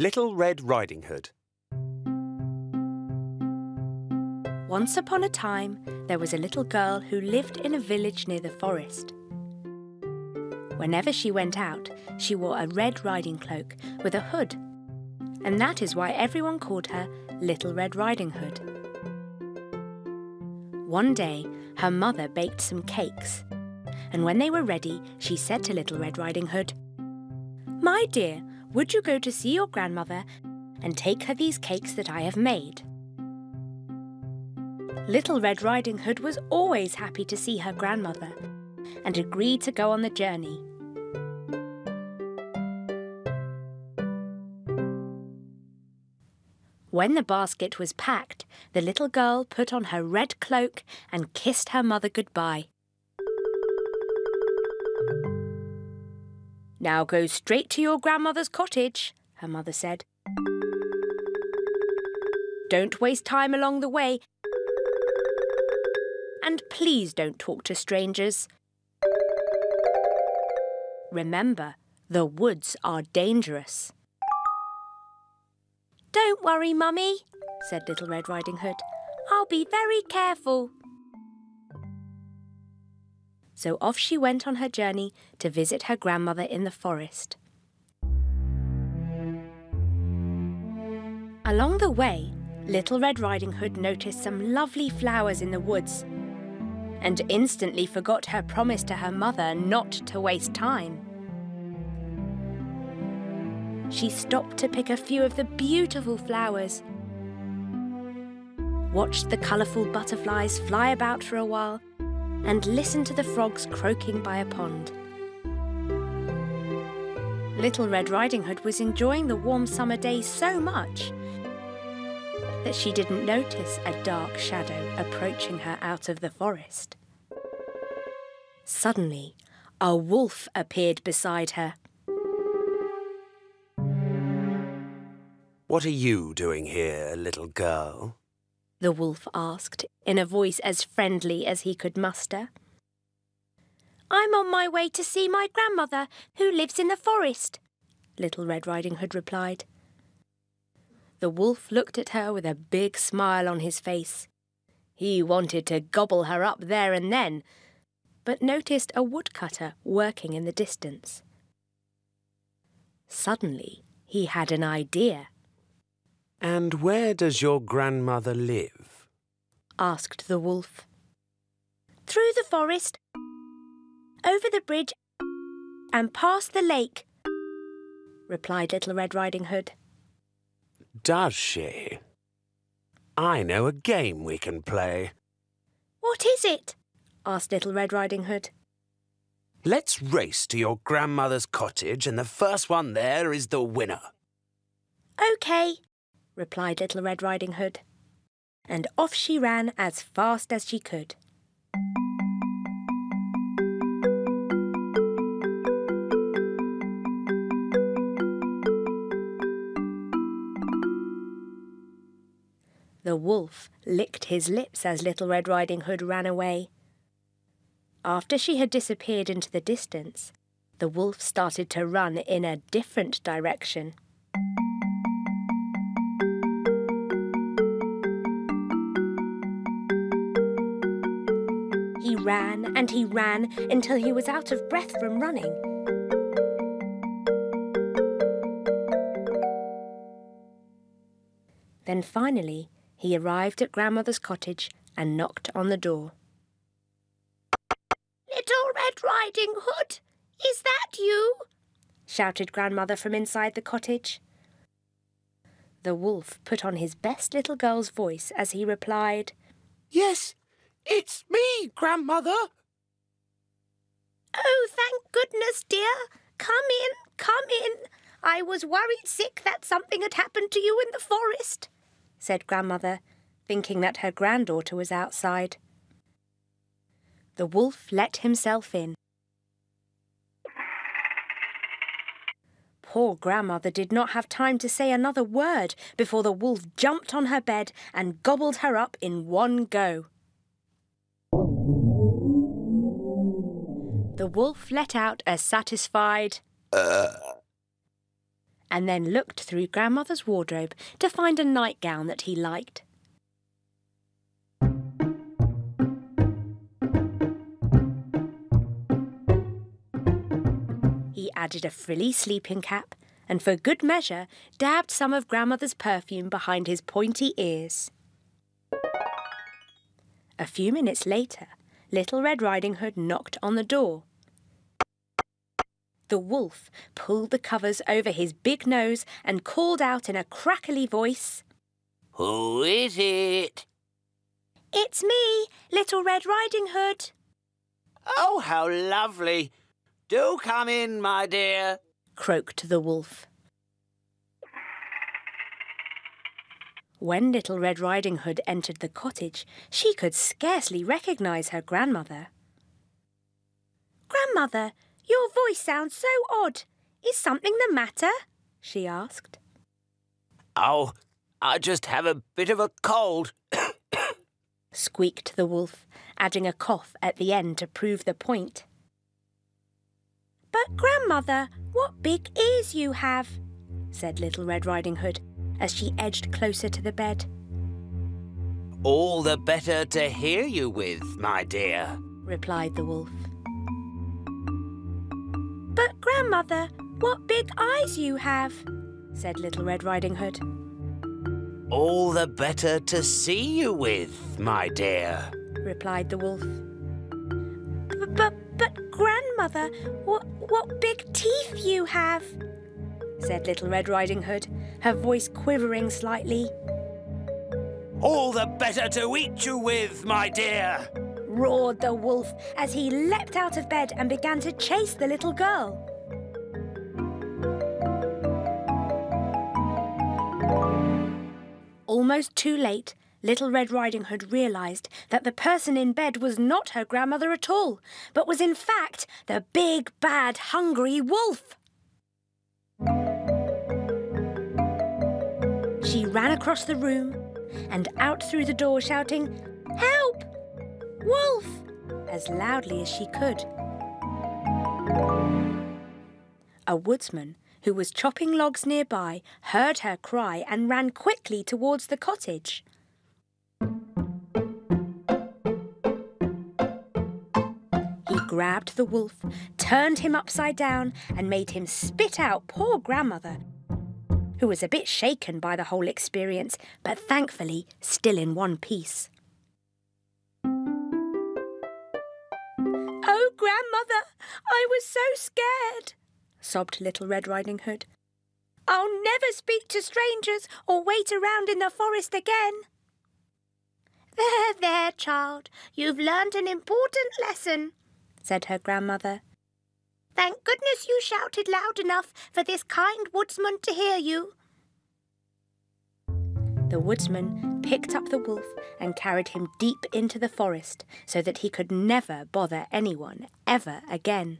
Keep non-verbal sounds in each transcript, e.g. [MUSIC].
Little Red Riding Hood. Once upon a time, there was a little girl who lived in a village near the forest. Whenever she went out, she wore a red riding cloak with a hood, and that is why everyone called her Little Red Riding Hood. One day, her mother baked some cakes, and when they were ready, she said to Little Red Riding Hood, My dear, would you go to see your grandmother and take her these cakes that I have made? Little Red Riding Hood was always happy to see her grandmother and agreed to go on the journey. When the basket was packed, the little girl put on her red cloak and kissed her mother goodbye. Now go straight to your grandmother's cottage, her mother said. Don't waste time along the way. And please don't talk to strangers. Remember, the woods are dangerous. Don't worry, Mummy, said Little Red Riding Hood. I'll be very careful. So off she went on her journey to visit her grandmother in the forest. Along the way, Little Red Riding Hood noticed some lovely flowers in the woods and instantly forgot her promise to her mother not to waste time. She stopped to pick a few of the beautiful flowers, watched the colourful butterflies fly about for a while, and listened to the frogs croaking by a pond. Little Red Riding Hood was enjoying the warm summer day so much that she didn't notice a dark shadow approaching her out of the forest. Suddenly, a wolf appeared beside her. What are you doing here, little girl? The wolf asked, in a voice as friendly as he could muster. I'm on my way to see my grandmother, who lives in the forest, Little Red Riding Hood replied. The wolf looked at her with a big smile on his face. He wanted to gobble her up there and then, but noticed a woodcutter working in the distance. Suddenly, he had an idea. And where does your grandmother live? asked the wolf. Through the forest, over the bridge, and past the lake, replied Little Red Riding Hood. Does she? I know a game we can play. What is it? asked Little Red Riding Hood. Let's race to your grandmother's cottage, and the first one there is the winner. OK, replied Little Red Riding Hood. And off she ran as fast as she could. The wolf licked his lips as Little Red Riding Hood ran away. After she had disappeared into the distance, the wolf started to run in a different direction. He ran and he ran until he was out of breath from running. Then finally, he arrived at Grandmother's cottage and knocked on the door. Little Red Riding Hood, is that you? shouted Grandmother from inside the cottage. The wolf put on his best little girl's voice as he replied, Yes, it's me, Grandmother. Oh, thank goodness, dear. Come in, come in. I was worried sick that something had happened to you in the forest, said Grandmother, thinking that her granddaughter was outside. The wolf let himself in. Poor Grandmother did not have time to say another word before the wolf jumped on her bed and gobbled her up in one go. The wolf let out a satisfied Uh. and then looked through Grandmother's wardrobe to find a nightgown that he liked. He added a frilly sleeping cap and, for good measure, dabbed some of Grandmother's perfume behind his pointy ears. A few minutes later, Little Red Riding Hood knocked on the door. The wolf pulled the covers over his big nose and called out in a crackly voice, Who is it? It's me, Little Red Riding Hood. Oh, how lovely. Do come in, my dear. croaked the wolf. When Little Red Riding Hood entered the cottage, she could scarcely recognize her grandmother. Grandmother, your voice sounds so odd. Is something the matter? she asked. Oh, I just have a bit of a cold. [COUGHS] squeaked the wolf, adding a cough at the end to prove the point. But, Grandmother, what big ears you have, said Little Red Riding Hood as she edged closer to the bed. All the better to hear you with, my dear, replied the wolf. Grandmother, what big eyes you have, said Little Red Riding Hood. All the better to see you with, my dear, replied the wolf. But, but, Grandmother, what, what big teeth you have, said Little Red Riding Hood, her voice quivering slightly. All the better to eat you with, my dear, roared the wolf as he leapt out of bed and began to chase the little girl. Almost too late, Little Red Riding Hood realised that the person in bed was not her grandmother at all, but was in fact the big, bad, hungry wolf. She ran across the room and out through the door shouting, Help! Wolf! as loudly as she could. A woodsman who was chopping logs nearby heard her cry and ran quickly towards the cottage. He grabbed the wolf, turned him upside down, and made him spit out poor grandmother, who was a bit shaken by the whole experience, but thankfully still in one piece. Oh, grandmother, I was so scared, sobbed Little Red Riding Hood. I'll never speak to strangers or wait around in the forest again. There, there, child, you've learned an important lesson, said her grandmother. Thank goodness you shouted loud enough for this kind woodsman to hear you. The woodsman picked up the wolf and carried him deep into the forest so that he could never bother anyone ever again.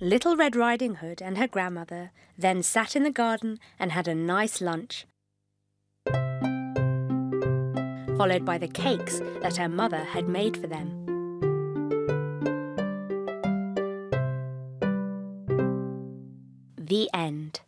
Little Red Riding Hood and her grandmother then sat in the garden and had a nice lunch, followed by the cakes that her mother had made for them. The end.